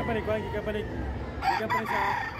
gikan panik, kuan gikan panik. Gikan panik sa.